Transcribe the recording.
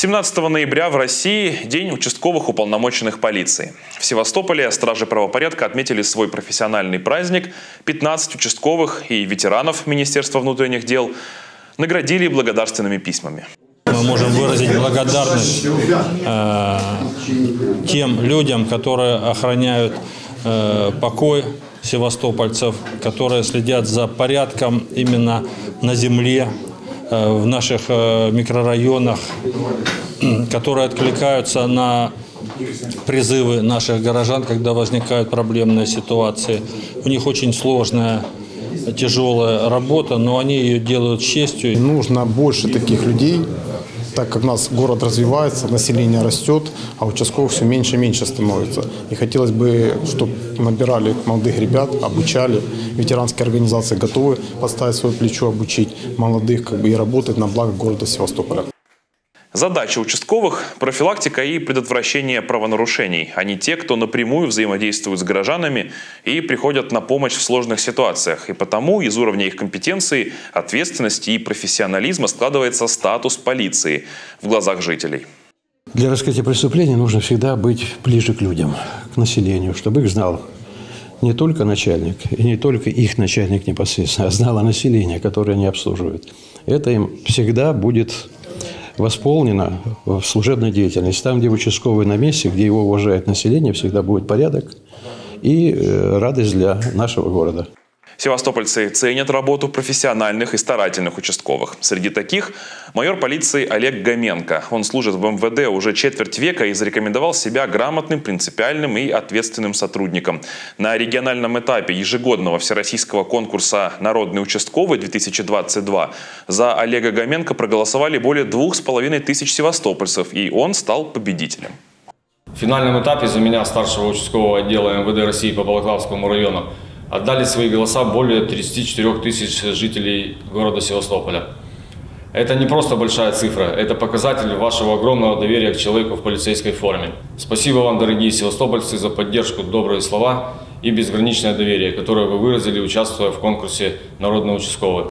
17 ноября в России – День участковых уполномоченных полиции. В Севастополе стражи правопорядка отметили свой профессиональный праздник. 15 участковых и ветеранов Министерства внутренних дел наградили благодарственными письмами. Мы можем выразить благодарность э, тем людям, которые охраняют э, покой севастопольцев, которые следят за порядком именно на земле, в наших э, микрорайонах, которые откликаются на призывы наших горожан, когда возникают проблемные ситуации. У них очень сложная, тяжелая работа, но они ее делают с честью. Нужно больше таких людей, так как у нас город развивается, население растет, а участковых все меньше и меньше становится. И хотелось бы, чтобы набирали молодых ребят, обучали. Ветеранские организации готовы подставить свое плечо, обучить молодых как бы, и работать на благо города Севастополя. Задача участковых – профилактика и предотвращение правонарушений. Они те, кто напрямую взаимодействует с горожанами и приходят на помощь в сложных ситуациях. И потому из уровня их компетенции, ответственности и профессионализма складывается статус полиции в глазах жителей. Для раскрытия преступлений нужно всегда быть ближе к людям, к населению, чтобы их знал не только начальник и не только их начальник непосредственно, а знало население, которое они обслуживают. Это им всегда будет восполнено в служебной деятельности. Там, где участковый на месте, где его уважает население, всегда будет порядок и э, радость для нашего города. Севастопольцы ценят работу профессиональных и старательных участковых. Среди таких майор полиции Олег Гоменко. Он служит в МВД уже четверть века и зарекомендовал себя грамотным, принципиальным и ответственным сотрудником. На региональном этапе ежегодного всероссийского конкурса «Народный участковый-2022» за Олега Гоменко проголосовали более двух с половиной тысяч севастопольцев, и он стал победителем. В финальном этапе за меня старшего участкового отдела МВД России по Балаклавскому району отдали свои голоса более 34 тысяч жителей города Севастополя. Это не просто большая цифра, это показатель вашего огромного доверия к человеку в полицейской форме. Спасибо вам, дорогие севастопольцы, за поддержку, добрые слова и безграничное доверие, которое вы выразили, участвуя в конкурсе «Народный участковый».